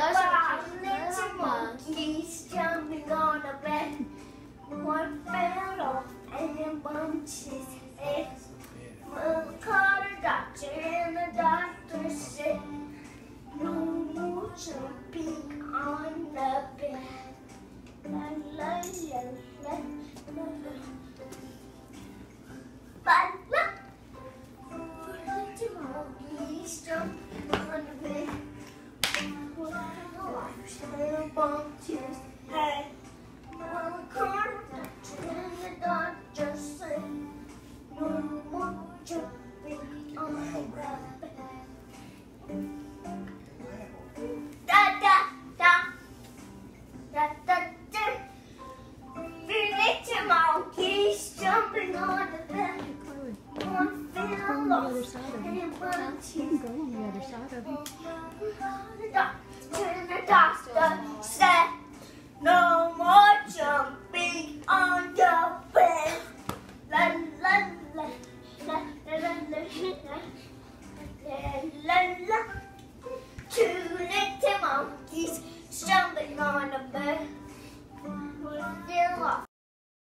Are Five little monkeys jumping on a bed. One fell off and bumped his head. Well, called a doctor and the doctor said, No more jumping on the bed. La la la la la. But Little volunteers, hey. No in the dark, just say, no more jumping on bed. Da da da, da da da. Jumping on the bed. Go on the other side of you. Turn the dark, turn the dark. monkeys jumping on a bird.